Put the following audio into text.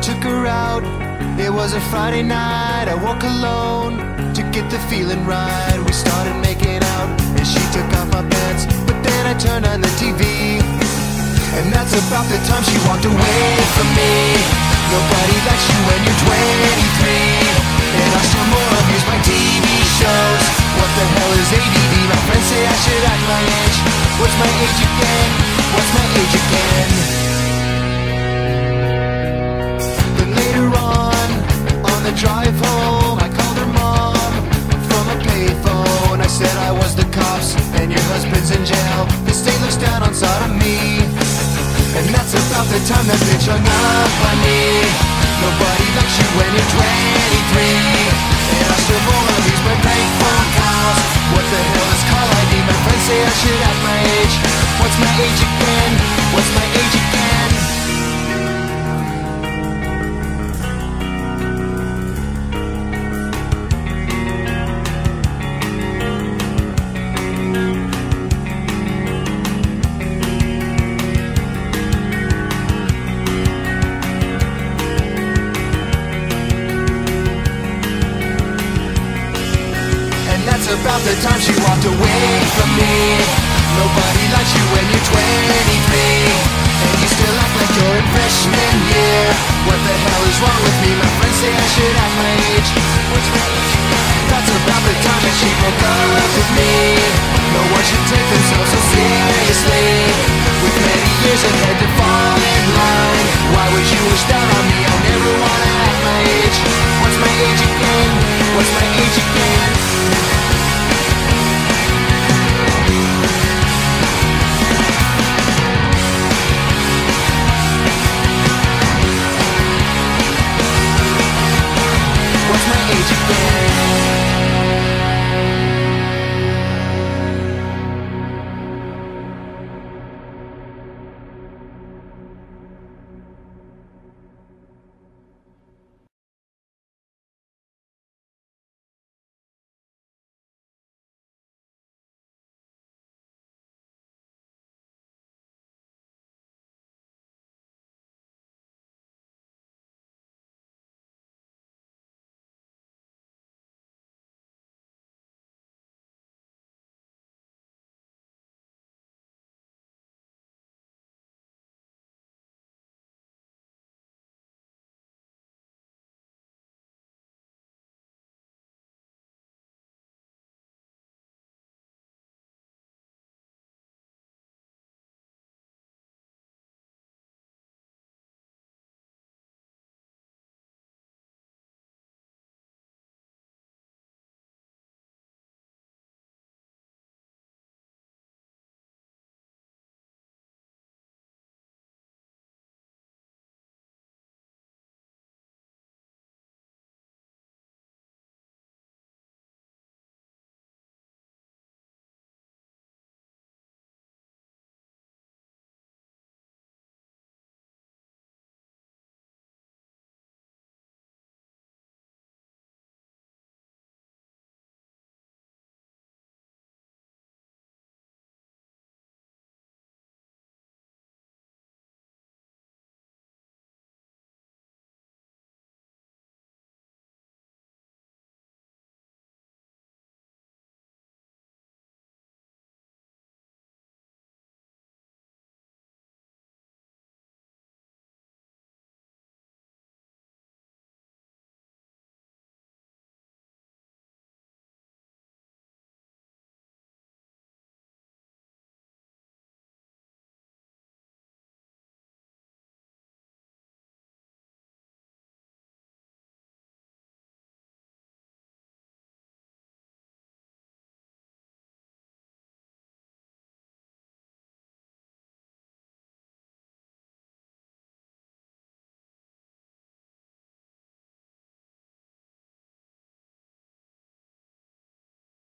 took her out. It was a Friday night, I woke alone to get the feeling right. We started making out, and she took off my pants, but then I turned on the TV. And that's about the time she walked away from me. Nobody likes you when you're 23. And I still more abuse my TV shows. What the hell is ADD? My friends say I should act my age. What's my age again? What's my age again? Drive home, I called her mom from a payphone. I said I was the cops and your husband's in jail. The state looks down on sodomy. And that's about the time that bitch hung up on me. Nobody likes you when you're 23. And I still use my bank phone calls. What the hell is call ID? My friends say I should act my age. What's my age again? What's my about the time she walked away from me Nobody likes you when you're 23 And you still act like you're in freshman year What the hell is wrong with me? My friends say I should act my age? That's about the time that she